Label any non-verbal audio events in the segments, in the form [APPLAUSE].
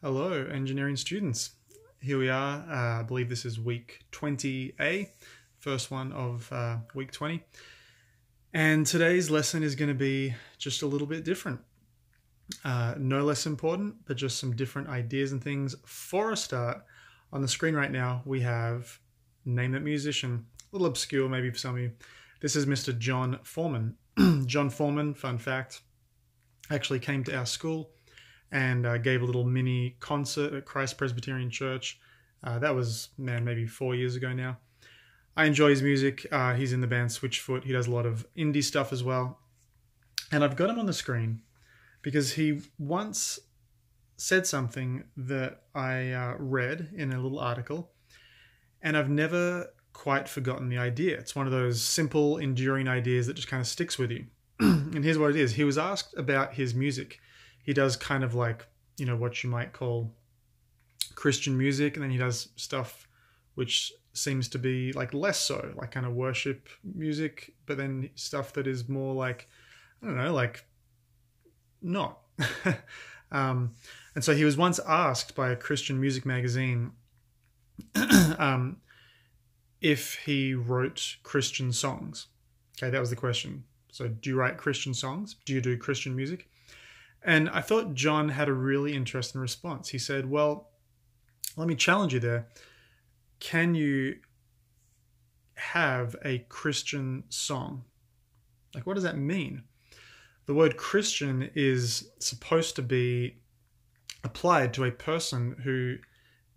Hello, engineering students. Here we are. Uh, I believe this is week 20A, first one of uh, week 20. And today's lesson is going to be just a little bit different. Uh, no less important, but just some different ideas and things. For a start, on the screen right now, we have Name That Musician. A little obscure, maybe for some of you. This is Mr. Jon Foreman. [CLEARS THROAT] Jon Foreman, fun fact, actually came to our school and uh, gave a little mini concert at Christ Presbyterian Church. Uh, that was, man, maybe four years ago now. I enjoy his music. Uh, he's in the band Switchfoot. He does a lot of indie stuff as well. And I've got him on the screen because he once said something that I uh, read in a little article, and I've never quite forgotten the idea. It's one of those simple, enduring ideas that just kind of sticks with you. [CLEARS THROAT] and here's what it is He was asked about his music he does kind of like you know what you might call Christian music, and then he does stuff which seems to be like less so, like kind of worship music, but then stuff that is more like I don't know, like not. [LAUGHS] um, and so he was once asked by a Christian music magazine [CLEARS THROAT] um, if he wrote Christian songs. Okay, that was the question. So, do you write Christian songs? Do you do Christian music? And I thought Jon had a really interesting response. He said, Well, let me challenge you there. Can you have a Christian song? Like, what does that mean? The word Christian is supposed to be applied to a person who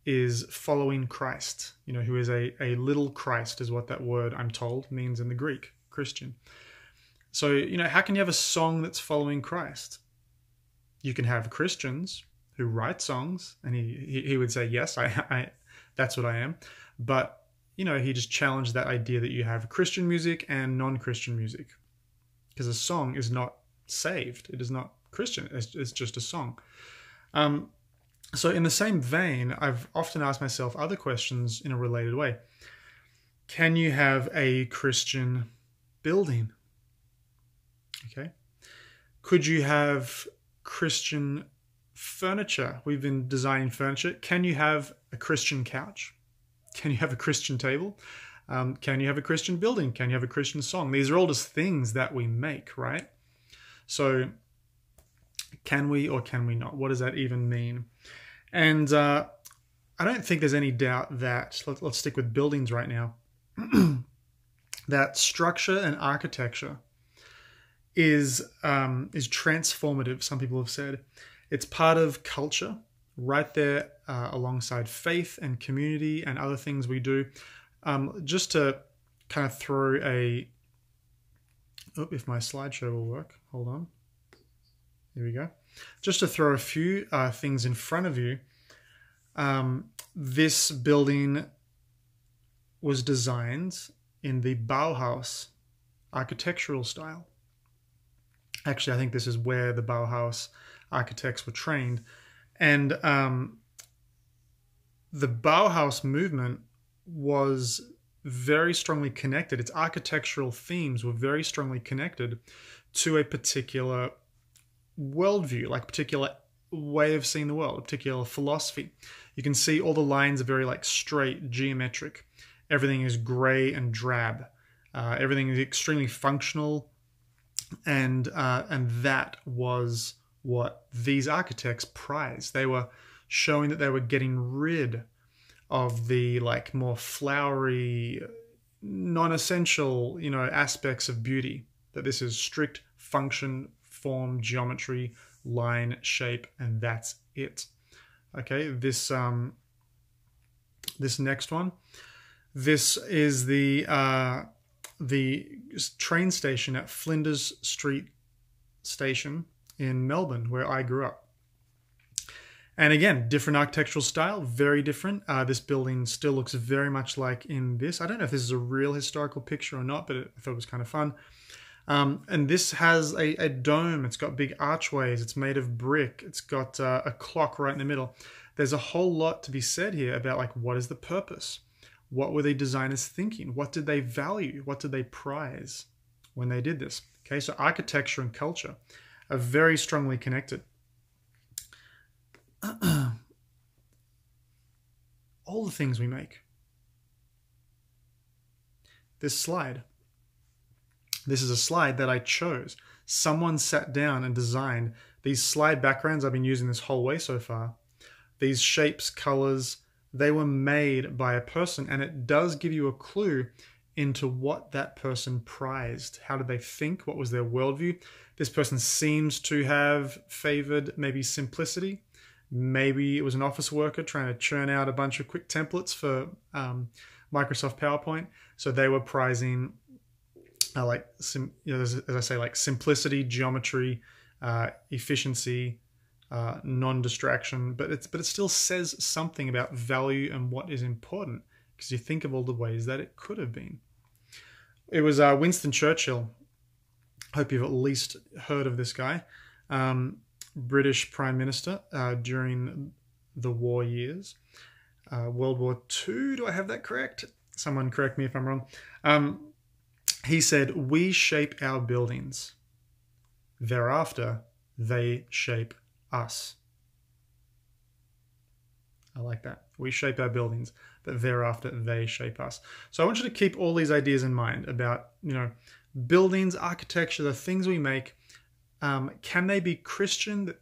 is following Christ, you know, who is a, a little Christ, is what that word, I'm told, means in the Greek, Christian. So, you know, how can you have a song that's following Christ? You can have Christians who write songs, and he he, would say, yes, I, I that's what I am, but you know he just challenged that idea that you have Christian music and non-Christian music, because a song is not saved, it is not Christian, it's, it's just a song. Um, so in the same vein, I've often asked myself other questions in a related way. Can you have a Christian building? Okay. Could you have Christian furniture. We've been designing furniture. Can you have a Christian couch? Can you have a Christian table? Um, can you have a Christian building? Can you have a Christian song? These are all just things that we make, right? So, can we or can we not? What does that even mean? And uh, I don't think there's any doubt that, let, let's stick with buildings right now, [CLEARS THROAT] that structure and architecture is um, is transformative. Some people have said it's part of culture, right there uh, alongside faith and community and other things we do. Um, just to kind of throw a oh, if my slideshow will work. Hold on. Here we go. Just to throw a few uh, things in front of you. Um, this building was designed in the Bauhaus architectural style. Actually, I think this is where the Bauhaus architects were trained. And um, the Bauhaus movement was very strongly connected. Its architectural themes were very strongly connected to a particular worldview, like a particular way of seeing the world, a particular philosophy. You can see all the lines are very like straight, geometric. Everything is gray and drab. Uh, everything is extremely functional and uh, and that was what these architects prized. They were showing that they were getting rid of the like more flowery, non-essential, you know, aspects of beauty. That this is strict function, form, geometry, line, shape, and that's it. Okay, this um, this next one. This is the uh, the train station at Flinders Street Station in Melbourne, where I grew up. And again, different architectural style, very different. Uh, this building still looks very much like in this. I don't know if this is a real historical picture or not, but it, I thought it was kind of fun. Um, and this has a, a, dome. It's got big archways. It's made of brick. It's got uh, a clock right in the middle. There's a whole lot to be said here about like what is the purpose? What were the designers thinking? What did they value? What did they prize when they did this? Okay, so architecture and culture are very strongly connected. [CLEARS THROAT] all the things we make. This slide. This is a slide that I chose. Someone sat down and designed these slide backgrounds I've been using this whole way so far. These shapes, colors, they were made by a person, and it does give you a clue into what that person prized. How did they think? What was their worldview? This person seems to have favored maybe simplicity. Maybe it was an office worker trying to churn out a bunch of quick templates for um, Microsoft PowerPoint. So they were prizing, uh, like, sim, you know, as, I say, like simplicity, geometry, uh, efficiency, uh, non-distraction. But it's but it still says something about value and what is important because you think of all the ways that it could have been. It was uh, Winston Churchill. Hope you've at least heard of this guy. Um, British Prime Minister uh, during the war years. Uh, World War II, do I have that correct? Someone correct me if I'm wrong. Um, he said, We shape our buildings. Thereafter, they shape us. I like that. We shape our buildings, but thereafter they shape us. So I want you to keep all these ideas in mind about, you know, buildings, architecture, the things we make um, can they be Christian?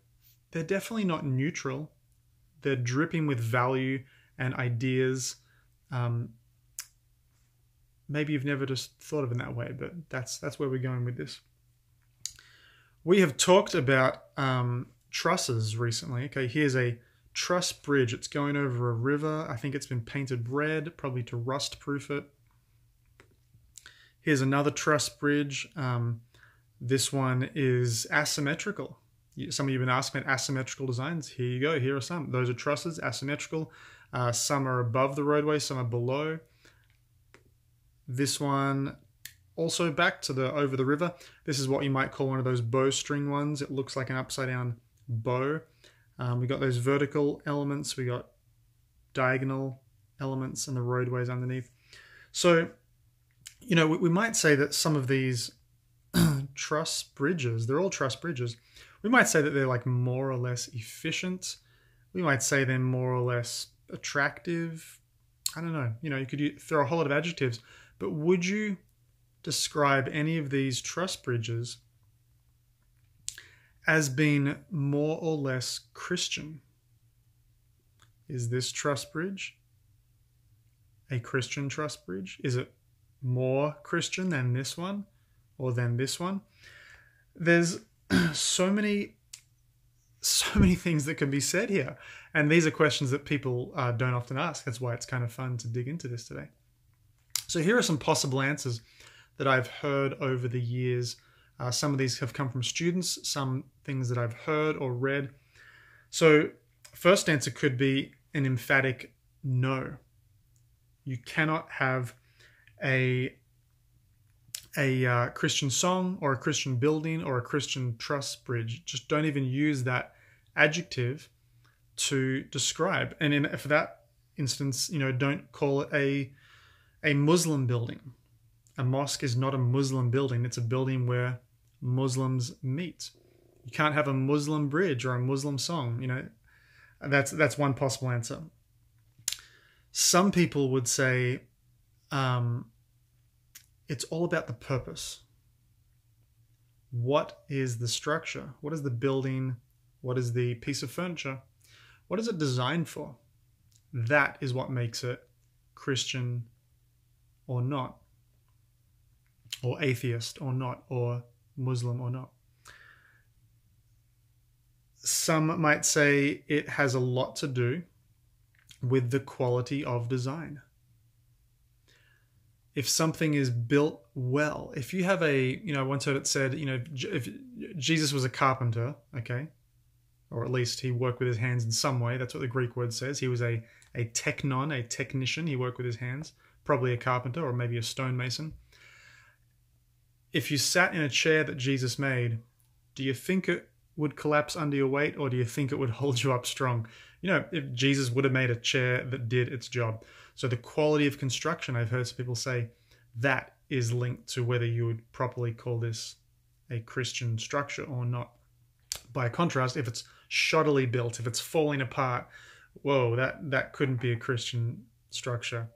They're definitely not neutral. They're dripping with value and ideas. Um, maybe you've never just thought of in that way, but that's that's where we're going with this. We have talked about um, trusses recently. Okay, here's a truss bridge. It's going over a river. I think it's been painted red, probably to rust proof it. Here's another truss bridge. Um, this one is asymmetrical. Some of you have been asking about asymmetrical designs. Here you go. Here are some. Those are trusses, asymmetrical. Uh, some are above the roadway, some are below. This one also back to the over the river. This is what you might call one of those bowstring ones. It looks like an upside down bow. Um, we got those vertical elements. We got diagonal elements and the roadways underneath. So, you know, we, we might say that some of these [CLEARS THROAT] truss bridges. They're all truss bridges. We might say that they're like more or less efficient. We might say they're more or less attractive. I don't know. You know, you could throw a whole lot of adjectives, but would you describe any of these truss bridges as being more or less Christian? Is this truss bridge a Christian truss bridge? Is it more Christian than this one? or than this one. There's [CLEARS THROAT] so many so many things that can be said here. And these are questions that people uh, don't often ask. That's why it's kind of fun to dig into this today. So, here are some possible answers that I've heard over the years. Uh, some of these have come from students, some things that I've heard or read. So, first answer could be an emphatic no. You cannot have a a uh, Christian song or a Christian building or a Christian truss bridge. Just don't even use that adjective to describe. And in for that instance, you know, don't call it a a Muslim building. A mosque is not a Muslim building. It's a building where Muslims meet. You can't have a Muslim bridge or a Muslim song. You know, that's that's one possible answer. Some people would say um, it's all about the purpose. What is the structure? What is the building? What is the piece of furniture? What is it designed for? That is what makes it Christian or not, or atheist or not, or Muslim or not. Some might say it has a lot to do with the quality of design if something is built well, if you have a, you know, I once heard it said, you know, if Jesus was a carpenter, okay, or at least he worked with his hands in some way. That's what the Greek word says. He was a a tekton, a technician. He worked with his hands, probably a carpenter or maybe a stonemason. If you sat in a chair that Jesus made, do you think it would collapse under your weight or do you think it would [LAUGHS] hold you up strong? You know, if Jesus would have made a chair that did its job. So the quality of construction, I've heard some people say, that is linked to whether you would properly call this a Christian structure or not. By contrast, if it's shoddily built, if it's falling apart, whoa, that that couldn't be a Christian structure.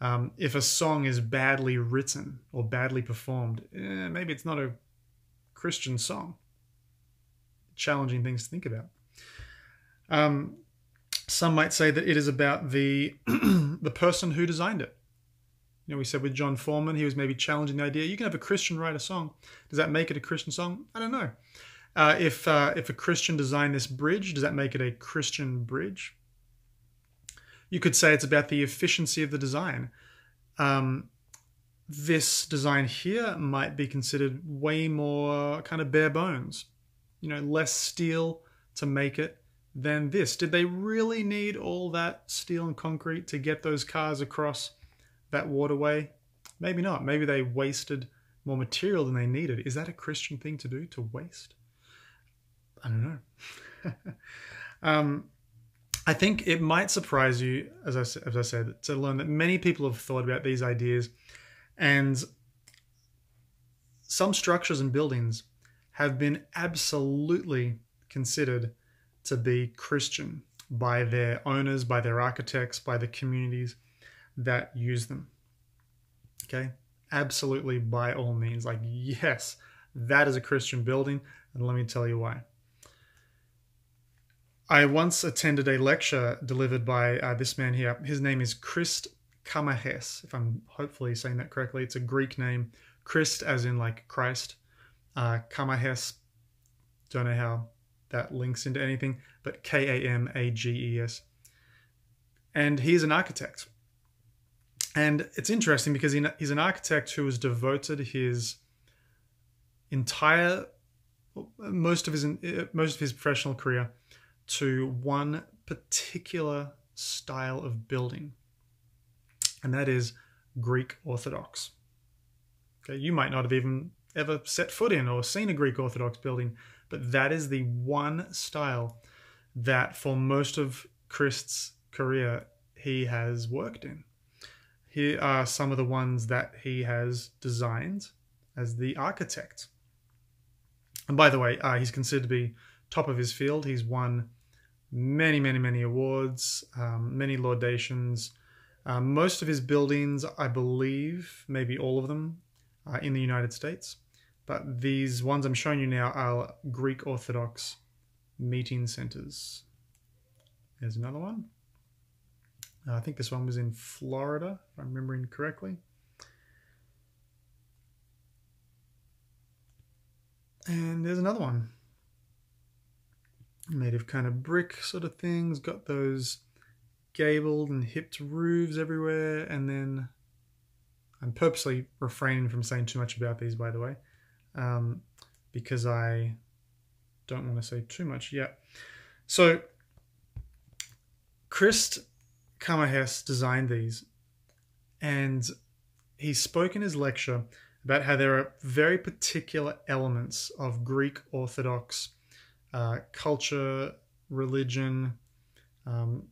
Um, if a song is badly written or badly performed, eh, maybe it's not a Christian song. Challenging things to think about. Um, some might say that it is about the [CLEARS THROAT] the person who designed it. You know, we said with Jon Foreman, he was maybe challenging the idea. You can have a Christian write a song. Does that make it a Christian song? I don't know. Uh, if uh, if a Christian designed this bridge, does that make it a Christian bridge? You could say it's about the efficiency of the design. Um, this design here might be considered way more kind of bare bones, you know, less steel to make it than this. Did they really need all that steel and concrete to get those cars across that waterway? Maybe not. Maybe they wasted more material than they needed. Is that a Christian thing to do, to waste? I don't know. [LAUGHS] um, I think it might surprise you, as I, as I said, to learn that many people have thought about these ideas, and some structures and buildings have been absolutely considered to be Christian by their owners, by their architects, by the communities that use them. Okay? Absolutely, by all means. Like, yes, that is a Christian building, and let me tell you why. I once attended a lecture delivered by uh, this man here. His name is Christ Kamages, if I'm hopefully saying that correctly. It's a Greek name. Christ, as in like Christ. Uh, Kamages, don't know how that links into anything, but K A M A G E S. And he's an architect. And it's interesting because he's an architect who has devoted his entire, most of his most of his professional career to one particular style of building, and that is Greek Orthodox. Okay, you might not have even ever set foot in or seen a Greek Orthodox building, but that is the one style that for most of Christ's career he has worked in. Here are some of the ones that he has designed as the architect. And by the way, uh, he's considered to be top of his field. He's won many, many, many awards, um, many laudations. Um, most of his buildings, I believe, maybe all of them, are in the United States. But these ones I'm showing you now are Greek Orthodox meeting centers. There's another one. Uh, I think this one was in Florida, if I'm remembering correctly. And there's another one made of kind of brick sort of things, got those gabled and hipped roofs everywhere, and then I'm purposely refraining from saying too much about these, by the way, um, because I don't want to say too much yet. So, Christ Kamages designed these, and he spoke in his lecture about how there are very particular elements of Greek Orthodox uh, culture, religion, um,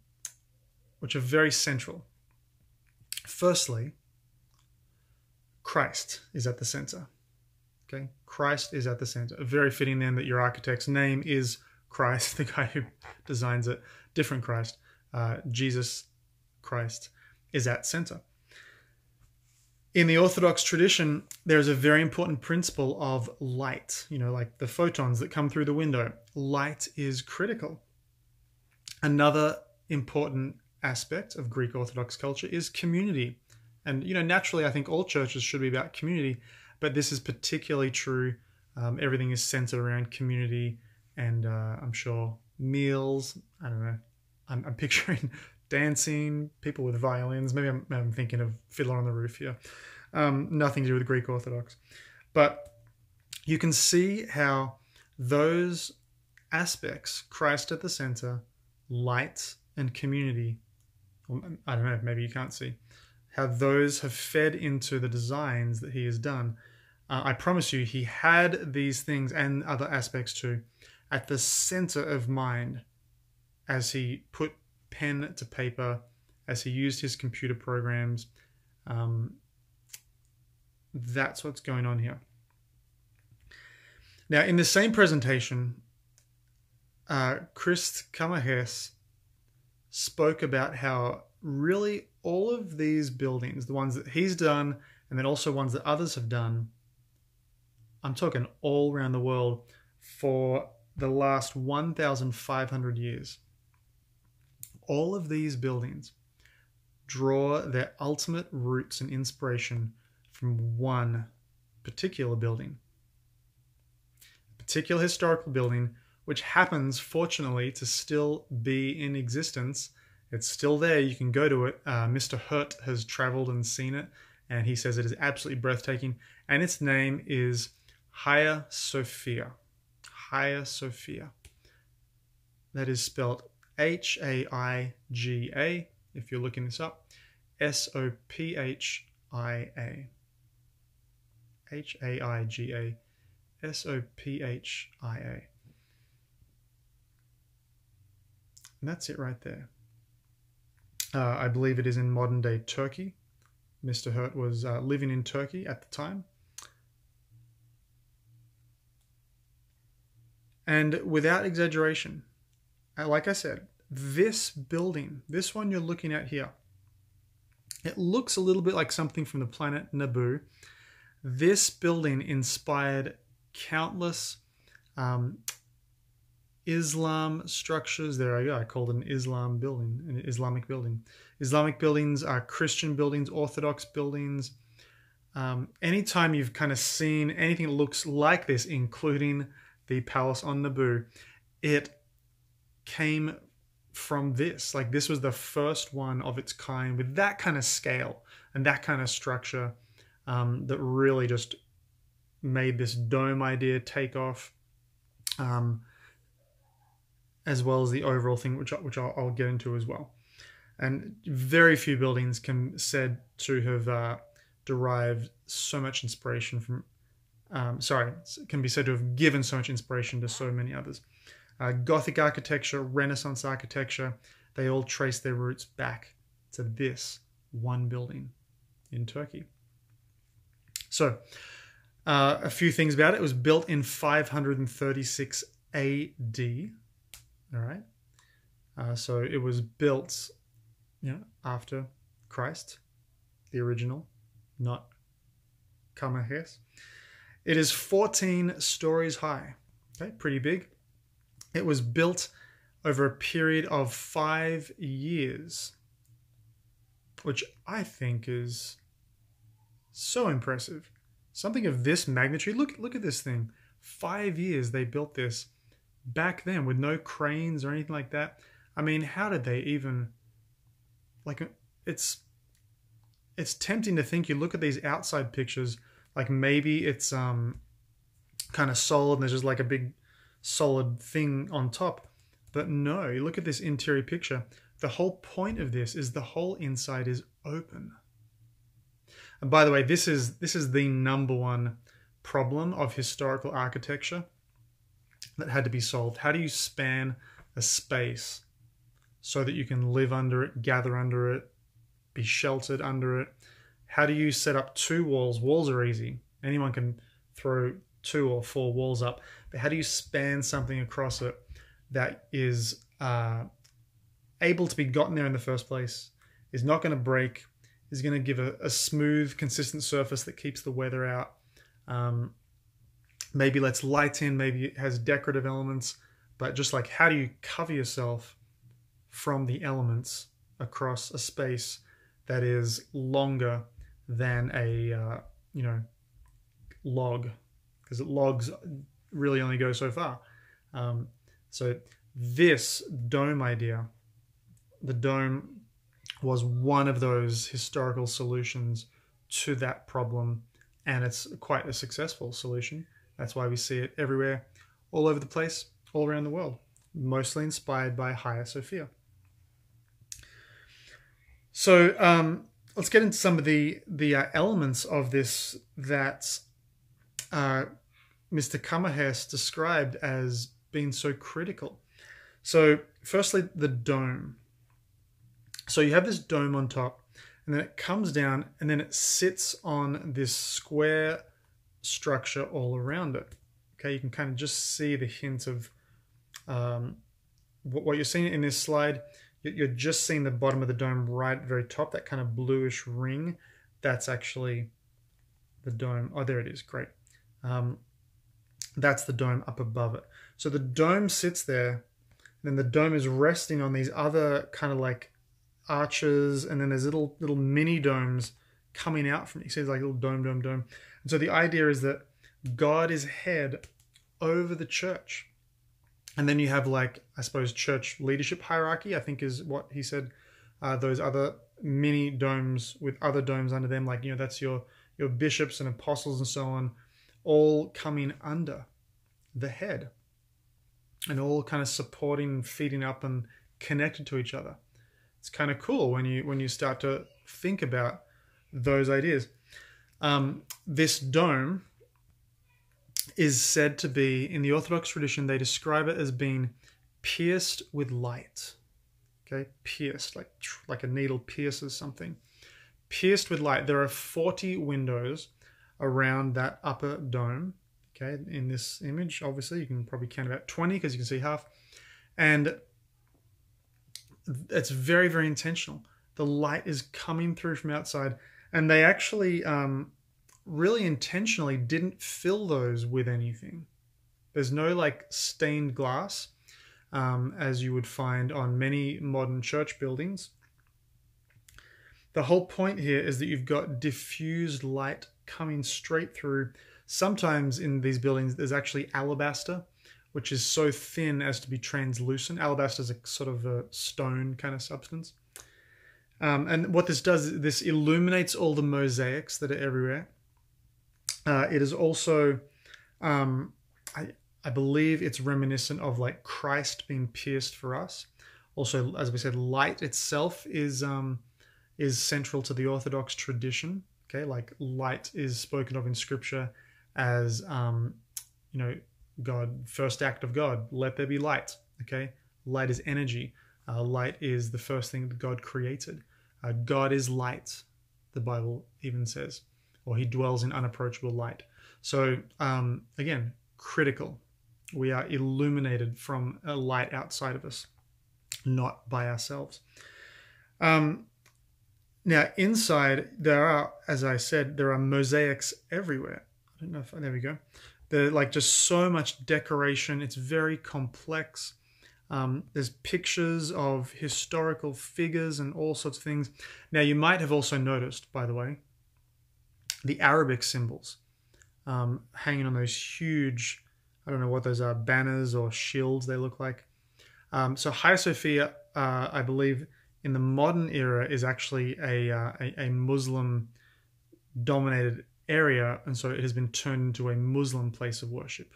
which are very central. Firstly, Christ is at the center. Okay, Christ is at the center. Very fitting then that your architect's name is Christ, [LAUGHS] the guy who designs it. Different Christ, uh, Jesus Christ, is at center in the Orthodox tradition, there's a very important principle of light, you know, like the photons that come through the window. Light is critical. Another important aspect of Greek Orthodox culture is community. And, you know, naturally, I think all churches should be about community, but this is particularly true. Um, everything is centered around community and uh, I'm sure meals. I don't know. I'm, I'm picturing dancing, people with violins. Maybe I'm, I'm thinking of Fiddler on the Roof here. Um, nothing to do with Greek Orthodox. But you can see how those aspects, Christ at the center, light, and community, I don't know, maybe you can't see, how those have fed into the designs that he has done. Uh, I promise you, he had these things and other aspects too at the center of mind as he put pen to paper as he used his computer programs. Um, that's what's going on here. Now, in the same presentation, uh, Chris Kamages spoke about how really all of these buildings, the ones that he's done, and then also ones that others have done, I'm talking all around the world for the last 1,500 years. All of these buildings draw their ultimate roots and inspiration from one particular building. A particular historical building, which happens, fortunately, to still be in existence. It's still there. You can go to it. Uh, Mr. Hurt has traveled and seen it, and he says it is absolutely breathtaking. And its name is Hagia Sophia. Hagia Sophia. That is spelled H A I G A, if you're looking this up, S O P H I A. H A I G A S O P H I A. And that's it right there. Uh, I believe it is in modern day Turkey. Mr. Hurt was uh, living in Turkey at the time. And without exaggeration, like I said, this building, this one you're looking at here, it looks a little bit like something from the planet Naboo. This building inspired countless um, Islam structures. There I go. I called it an Islam building, an Islamic building. Islamic buildings are Christian buildings, Orthodox buildings. Um, anytime you've kind of seen anything that looks like this, including the palace on Naboo, it came from this. Like this was the first one of its kind with that kind of scale and that kind of structure um, that really just made this dome idea take off. Um, as well as the overall thing, which which I'll, I'll, get into as well. And very few buildings can said to have uh, derived so much inspiration from. Um, sorry, can be said to have given so much inspiration to so many others. Uh, Gothic architecture, Renaissance architecture, they all trace their roots back to this one building in Turkey. So, uh, a few things about it. It was built in 536 AD, all right. Uh, so it was built, you know, after Christ, the original, not Kamages. It is 14 stories high. Okay, pretty big. It was built over a period of five years, which I think is so impressive. Something of this magnitude. Look, look at this thing. Five years they built this back then with no cranes or anything like that. I mean, how did they even like it's it's tempting to think you look at these outside pictures like maybe it's um kind of solid and there's just like a big solid thing on top. But no, look at this interior picture. The whole point of this is the whole inside is open. And by the way, this is this is the number one problem of historical architecture that had to be solved. How do you span a space so that you can live under it, gather under it, be sheltered under it? How do you set up two walls? Walls are easy. Anyone can throw two or four walls up. But how do you span something across it that is uh, able to be gotten there in the first place, is not going to break, is going to give a, a, smooth, consistent surface that keeps the weather out, um, maybe lets light in, maybe it has decorative elements, but just like how do you cover yourself from the elements across a space that is longer than a uh, you know log? Because it logs really only go so far. Um, so this dome idea, the dome was one of those historical solutions to that problem, and it's quite a successful solution. That's why we see it everywhere, all over the place, all around the world, mostly inspired by Hagia Sophia. So um, let's get into some of the the uh, elements of this that uh, Mr. Kamages described as being so critical. So, firstly, the dome. So you have this dome on top, and then it comes down, and then it sits on this square structure all around it. Okay, you can kind of just see the hint of um, what, what you're seeing in this slide. you're just seeing the bottom of the dome right at the very top, that kind of bluish ring. That's actually the dome. Oh, there it is. Great. Um, that's the dome up above it. So the dome sits there, and then the dome is resting on these other kind of like arches, and then there's little little mini domes coming out from it. You see, like little dome, dome, dome. And so the idea is that God is head over the church. And then you have like, I suppose, church leadership hierarchy, I think is what he said. Uh, those other mini domes with other domes under them, like, you know, that's your your bishops and apostles and so on, all coming under the head and all kind of supporting, feeding up and connected to each other. It's kind of cool when you when you start to think about those ideas. Um, this dome is said to be, in the Orthodox tradition, they describe it as being pierced with light. Okay, pierced, like, like a needle pierces something. Pierced with light. There are 40 windows around that upper dome. Okay, in this image, obviously, you can probably count about 20 because you can see half. And it's very, very intentional. The light is coming through from outside, and they actually um, really intentionally didn't fill those with anything. There's no like stained glass, um, as you would find on many modern church buildings. The whole point here is that you've got diffused light coming straight through. Sometimes in these buildings, there's actually alabaster, which is so thin as to be translucent. Alabaster is a sort of a stone kind of substance. Um, and what this does, is this illuminates all the mosaics that are everywhere. Uh, it is also, um, I, I believe it's reminiscent of like Christ being pierced for us. Also, as we said, light itself is um, is central to the Orthodox tradition. Okay, like light is spoken of in Scripture as um, you know God, first act of God, let there be light. Okay, light is energy. Uh, light is the first thing that God created. Uh, God is light, the Bible even says or he dwells in unapproachable light. So, um, again, critical. We are illuminated from a light outside of us, not by ourselves. Um, now, inside, there are, as I said, there are mosaics everywhere. I don't know if, there we go. They're like just so much decoration. It's very complex. Um, there's pictures of historical figures and all sorts of things. Now, you might have also noticed, by the way, the Arabic symbols um, hanging on those huge, I don't know what those are, banners or shields they look like. Um, so Hagia Sophia, uh, I believe, in the modern era is actually a, uh, a, a Muslim dominated area, and so it has been turned into a Muslim place of worship,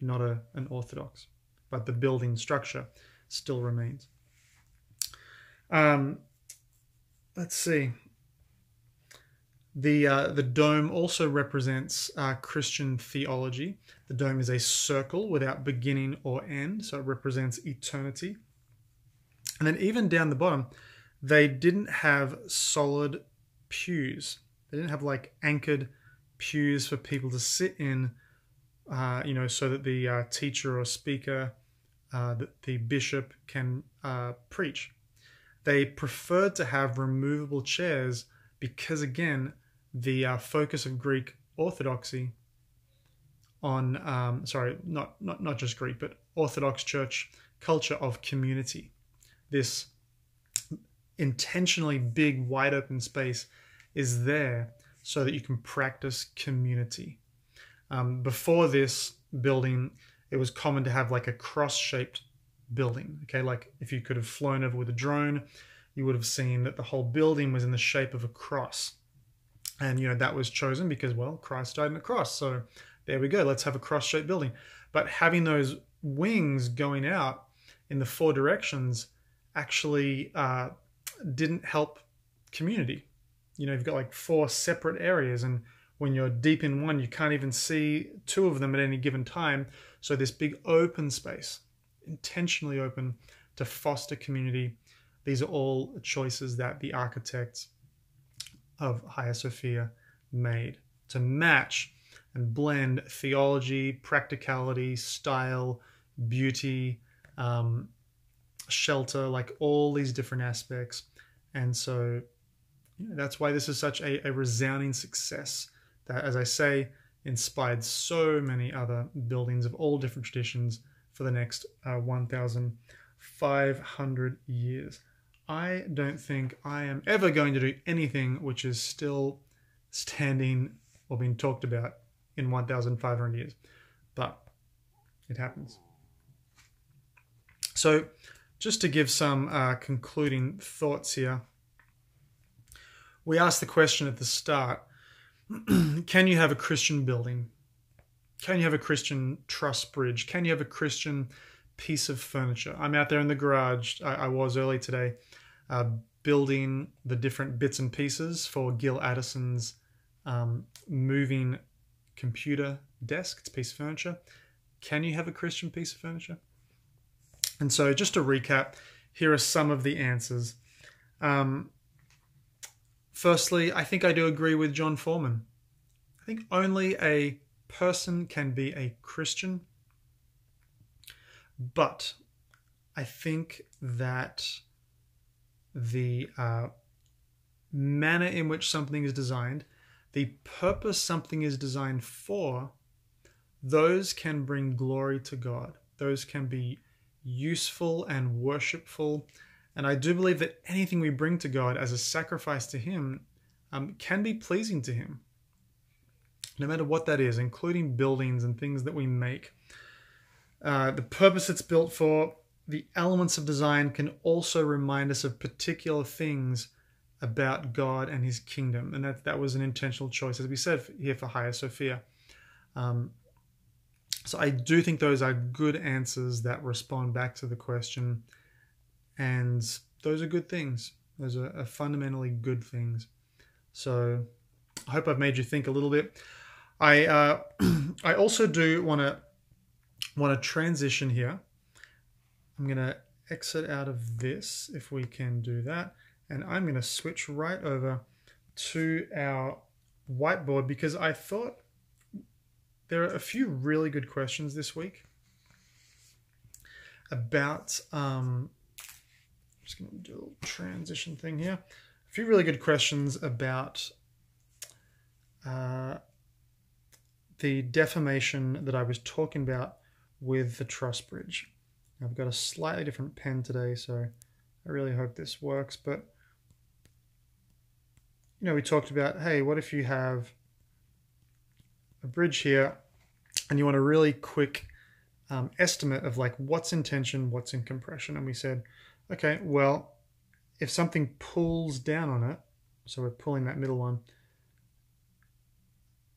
not a, an Orthodox. But the building structure still remains. Um, let's see. The, uh, the dome also represents uh, Christian theology. The dome is a circle without beginning or end, so it represents eternity. And then, even down the bottom, they didn't have solid pews. They didn't have like anchored pews for people to sit in, uh, you know, so that the uh, teacher or speaker, uh, that the bishop can uh, preach. They preferred to have removable chairs because, again, the uh, focus of Greek orthodoxy on um, sorry not, not not just Greek but Orthodox Church culture of community. This intentionally big wide open space is there so that you can practice community. Um, before this building, it was common to have like a cross-shaped building. Okay, like if you could have flown over with a drone, you would have seen that the whole building was in the shape of a cross. And, you know, that was chosen because, well, Christ died on the cross. So there we go. Let's have a cross shaped building. But having those wings going out in the four directions actually uh, didn't help community. You know, you've got like four separate areas, and when you're deep in one, you can't even see two of them at any given time. So, this big open space, intentionally open to foster community, these are all choices that the architects of Hagia Sophia made to match and blend theology, practicality, style, beauty, um, shelter, like all these different aspects. And so that's why this is such a, a resounding success that, as I say, inspired so many other buildings of all different traditions for the next uh, 1,500 years. I don't think I am ever going to do anything which is still standing or being talked about in 1,500 years, but it happens. So, just to give some uh, concluding thoughts here, we asked the question at the start [CLEARS THROAT] can you have a Christian building? Can you have a Christian truss bridge? Can you have a Christian piece of furniture? I'm out there in the garage. I, I was early today uh, building the different bits and pieces for Gil Addison's um, moving computer desk. It's a piece of furniture. Can you have a Christian piece of furniture? And so, just to recap, here are some of the answers. Um, firstly, I think I do agree with Jon Foreman. I think only a person can be a Christian, but I think that the uh, manner in which something is designed, the purpose something is designed for, those can bring glory to God. Those can be useful and worshipful. And I do believe that anything we bring to God as a sacrifice to Him um, can be pleasing to Him, no matter what that is, including buildings and things that we make. Uh, the purpose it's built for, the elements of design can also remind us of particular things about God and His kingdom, and that that was an intentional choice, as we said here for Hagia Sophia. Um, so I do think those are good answers that respond back to the question, and those are good things. Those are, are fundamentally good things. So I hope I've made you think a little bit. I uh, [CLEARS THROAT] I also do want to want to transition here I'm going to exit out of this if we can do that. And I'm going to switch right over to our whiteboard because I thought there are a few really good questions this week about um, I'm just going to do a little transition thing here. A few really good questions about uh, the deformation that I was talking about with the truss bridge. I've got a slightly different pen today, so I really hope this works. But, you know, we talked about, hey, what if you have a bridge here and you want a really quick um, estimate of like what's in tension, what's in compression. And we said, okay, well, if something pulls down on it, so we're pulling that middle one,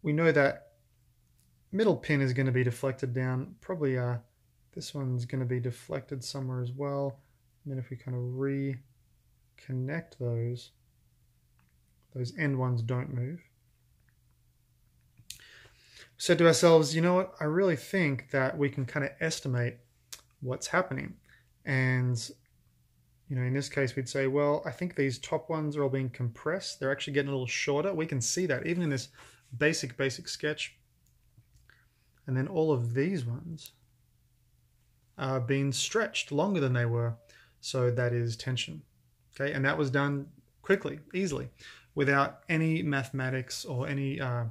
we know that middle pin is going to be deflected down probably uh, this one's going to be deflected somewhere as well. And then if we kind of reconnect those, those end ones don't move. Said to ourselves, you know what? I really think that we can kind of estimate what's happening. And, you know, in this case, we'd say, well, I think these top ones are all being compressed. They're actually getting a little shorter. We can see that even in this basic, basic sketch. And then all of these ones are being stretched longer than they were. So that is tension. Okay, and that was done quickly, easily, without any mathematics or any uh,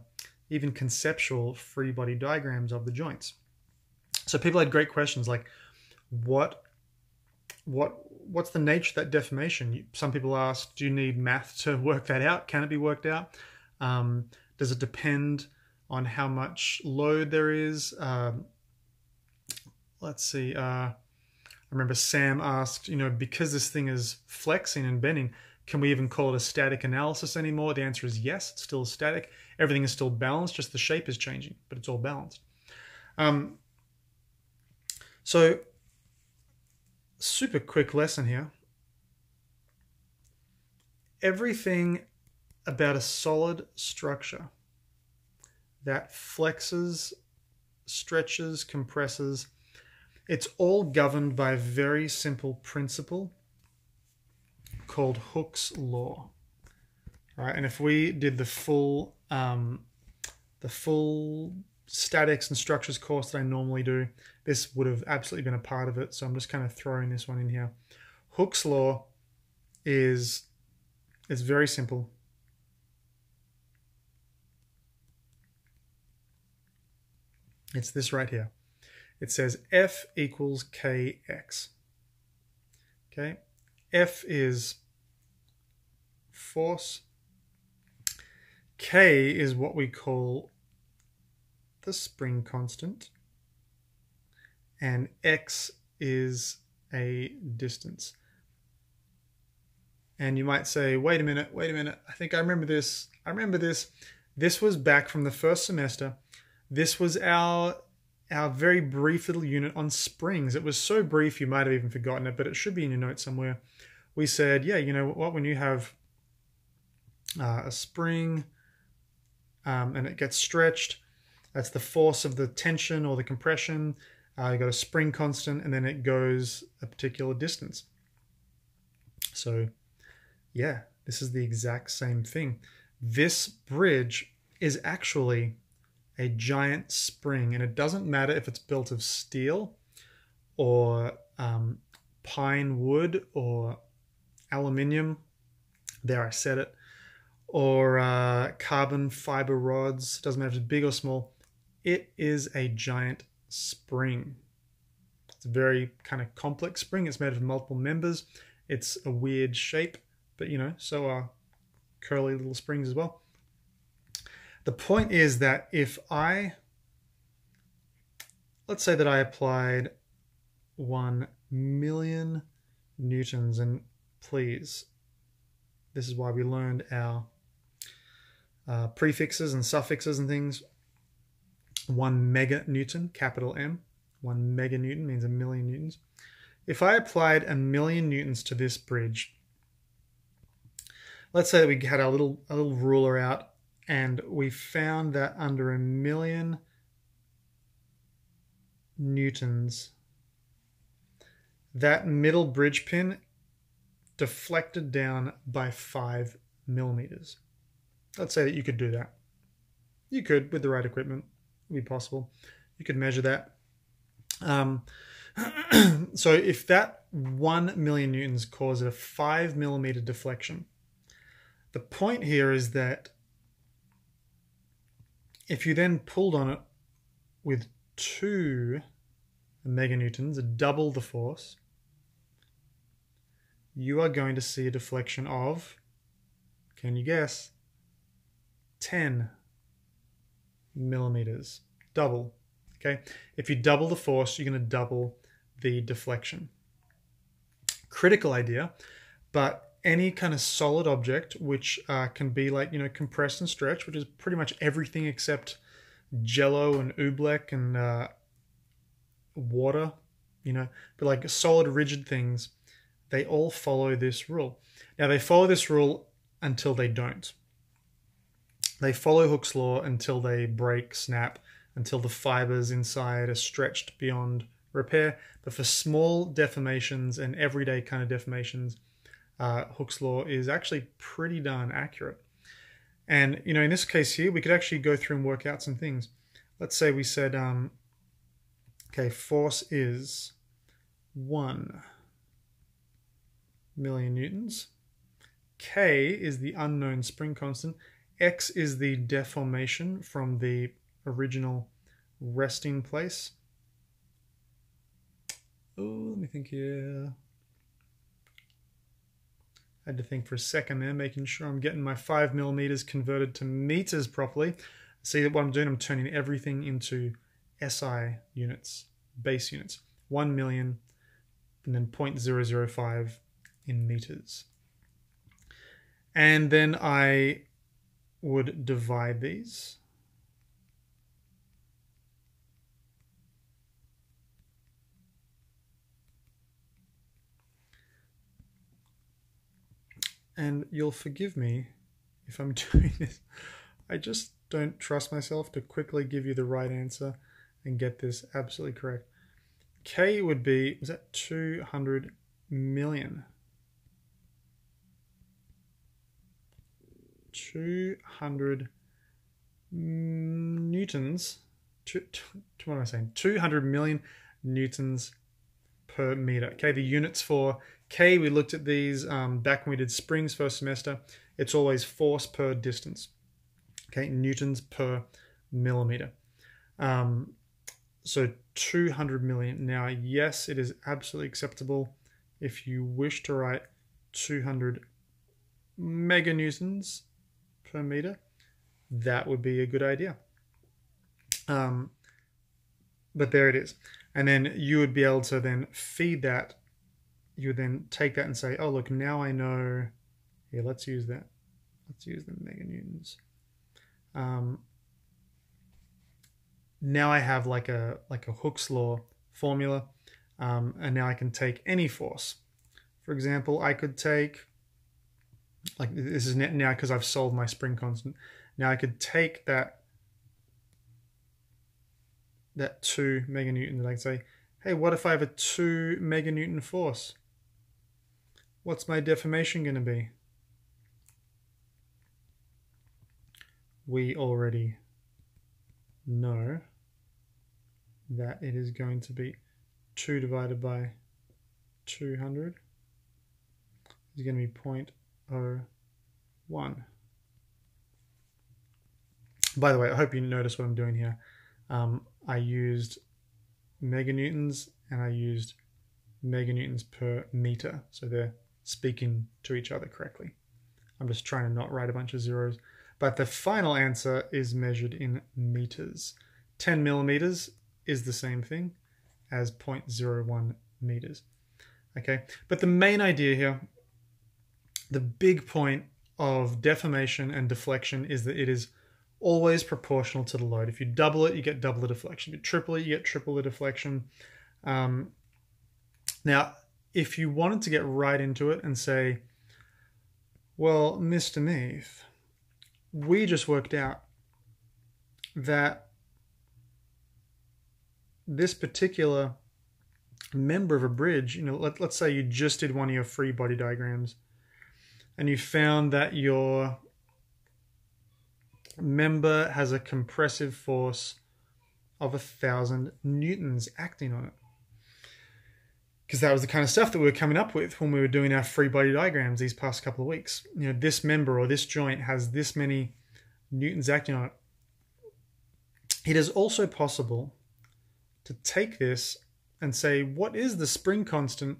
even conceptual free body diagrams of the joints. So people had great questions like, what, what, what's the nature of that deformation? Some people asked, do you need math to [LAUGHS] work that out? Can it be worked out? Um, does it depend on how much load there is? Um, let's see. Uh, I remember Sam asked, you know, because this thing is flexing and bending, can we even call it a static analysis anymore? The answer is yes, it's still static. Everything is still balanced, just the shape is changing, but it's all balanced. Um, so, super quick lesson here. Everything about a solid structure that flexes, stretches, compresses, it's all governed by a very simple principle called Hooke's law. All right, and if we did the full um, the full statics and structures course that I normally do, this would have absolutely been a part of it. So I'm just kind of throwing this one in here. Hooke's law is is very simple. It's this right here. It says F equals Kx. Okay, F is force. K is what we call the spring constant. And X is a distance. And you might say, wait a minute, wait a minute. I think I remember this. I remember this. This was back from the first semester. This was our our very brief little unit on springs. It was so brief you might have even forgotten it, but it should be in your notes somewhere. We said, yeah, you know what, when you have uh, a spring um, and it gets stretched, that's the force of the tension or the compression. Uh, you got a spring constant, and then it goes a particular distance. So, yeah, this is the exact same thing. This bridge is actually a giant spring, and it doesn't matter if it's built of steel or um, pine wood or aluminium. There, I said it. Or uh, carbon fiber rods. Doesn't matter if it's big or small. It is a giant spring. It's a very kind of complex spring. It's made of multiple members. It's a weird shape, but you know, so are curly little springs as well. The point is that if I, let's say that I applied 1 million newtons, and please, this is why we learned our uh, prefixes and suffixes and things one meganewton, capital M. One meganewton means a million newtons. If I applied a million newtons to this bridge, let's say that we had a little a little ruler out and we found that under a million newtons, that middle bridge pin deflected down by five millimeters. Let's say that you could do that. You could with the right equipment be possible. You could measure that. Um, [CLEARS THROAT] so if that 1 million newtons causes a 5 millimeter deflection, the point here is that if you then pulled on it with 2 meganewtons, double the force, you are going to see a deflection of, can you guess, 10 millimeters. Double. Okay. If you double the force, you're going to double the deflection. Critical idea, but any kind of solid object which uh, can be like you know compressed and stretched, which is pretty much everything except Jello and oobleck and uh, water, you know, but like solid rigid things, they all follow this rule. Now they follow this rule until they don't. They follow Hooke's law until they break, snap, until the fibers inside are stretched beyond repair. But for small deformations and everyday kind of deformations, uh, Hooke's law is actually pretty darn accurate. And you know, in this case here, we could actually go through and work out some things. Let's say we said, um, okay, force is one million newtons. K is the unknown spring constant. X is the deformation from the original resting place. Oh, let me think here. I had to think for a second there, making sure I'm getting my five millimeters converted to meters properly. See that what I'm doing, I'm turning everything into SI units, base units. One million and then 0.005 in meters. And then I would divide these. And you'll forgive me if I'm [LAUGHS] doing this. I just don't trust myself to quickly give you the right answer and get this absolutely correct. K would be, was that 200 million? 200 newtons, two, what am I saying? 200 million newtons per meter. Okay, the units for K, we looked at these um, back when we did springs first semester. It's always force per distance. Okay, newtons per millimeter. Um, so 200 million. Now, yes, it is absolutely acceptable if you wish to write 200 meganewtons per meter. That would be a good idea. Um, but there it is. And then you would be able to then feed that. You would then take that and say, oh, look, now I know. Here, let's use that. Let's use the meganewtons. Um, now I have like a like a Hooke's law formula, um, and now I can take any force. For example, I could take like this is now because I've solved my spring constant. Now I could take that that two meganewton and I could say, hey, what if I have a two meganewton force? What's my deformation going to be? We already know that it is going to be 2 divided by 200 is going to be 0.01. By the way, I hope you notice what I'm doing here. Um, I used meganewtons and I used meganewtons per meter, so they're speaking to each other correctly. I'm just trying to not write a bunch of zeros. But the final answer is measured in meters. 10 millimeters is the same thing as 0.01 meters. Okay, but the main idea here, the big point of deformation and deflection is that it is always proportional to the load. If you double it, you get double the deflection. If you triple it, you get triple the deflection. Um, now, if you wanted to get right into it and say, well, Mr. Meadth, we just worked out that this particular member of a bridge, you know, let, let's say you just did one of your free body diagrams and you found that your member has a compressive force of a thousand newtons acting on it. Because that was the kind of stuff that we were coming up with when we were doing our free body diagrams these past couple of weeks. You know, this member or this joint has this many newtons acting on it. It is also possible to take this and say, what is the spring constant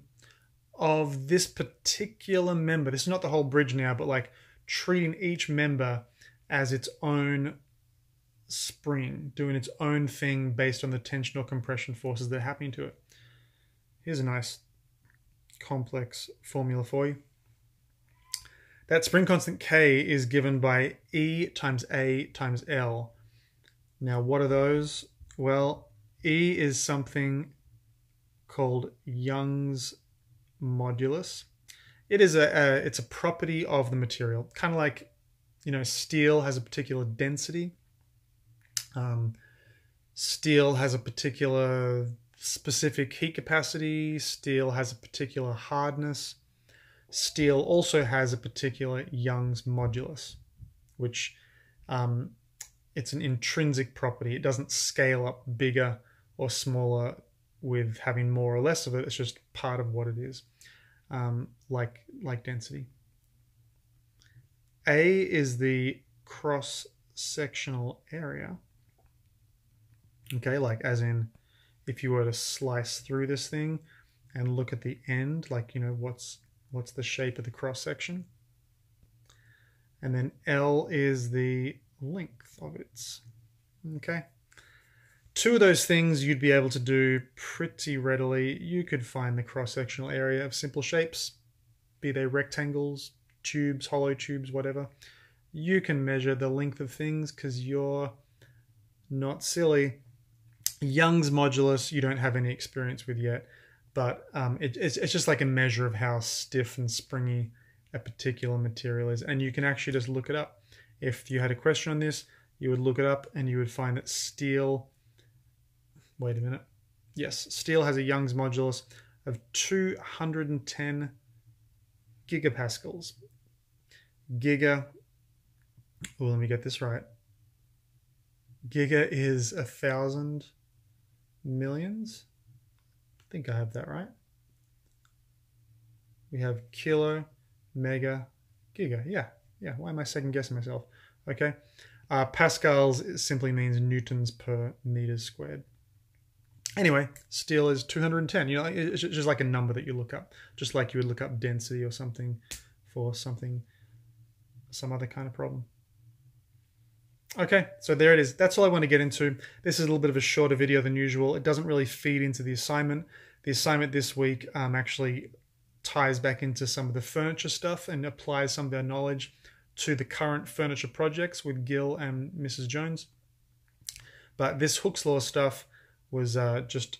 of this particular member? This is not the whole bridge now, but like treating each member as its own spring, doing its own thing based on the tension or compression forces that are happening to it. Here's a nice complex formula for you. That spring constant K is given by E times A times L. Now, what are those? Well, E is something called Young's modulus. It is a, a it's a property of the material, kind of like you know steel has a particular density. Um, steel has a particular specific heat capacity. Steel has a particular hardness. Steel also has a particular Young's modulus, which um, it's an intrinsic property. It doesn't scale up bigger or smaller with having more or less of it. It's just part of what it is, um, like like density. A is the cross sectional area. Okay, like as in if you were to slice through this thing and look at the end, like you know what's what's the shape of the cross section. And then L is the length of it. Okay. Two of those things you'd be able to do pretty readily. You could find the cross-sectional area of simple shapes, be they rectangles, tubes, hollow tubes, whatever. You can measure the length of things because you're not silly. Young's modulus you don't have any experience with yet, but um, it, it's, it's just like a measure of how stiff and springy a particular material is. And you can actually just look it up. If you had a question on this, you would look it up and you would find that steel Wait a minute. Yes, steel has a Young's modulus of 210 gigapascals. Giga, well, let me get this right. Giga is a thousand millions. I think I have that right. We have kilo, mega, giga. Yeah, yeah. Why am I second guessing myself? Okay. Uh, pascals simply means newtons per meters squared. Anyway, steel is 210. You know, it's just like a number that you look up, just like you would look up density or something for something, some other kind of problem. Okay, so there it is. That's all I want to get into. This is a little bit of a shorter video than usual. It doesn't really feed into the assignment. The assignment this week um, actually ties back into some of the furniture stuff and applies some of their knowledge to the current furniture projects with Gill and Mrs. Jones. But this Hooke's Law stuff was uh, just,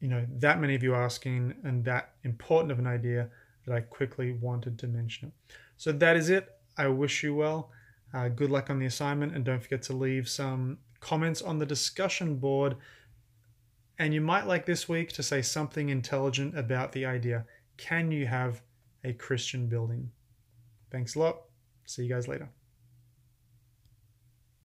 you know, that many of you asking and that important of an idea that I quickly wanted to mention it. So that is it. I wish you well. Uh, good luck on the assignment and don't forget to leave some comments on the discussion board. And you might like this week to say something intelligent about the idea. Can you have a Christian building? Thanks a lot. See you guys later.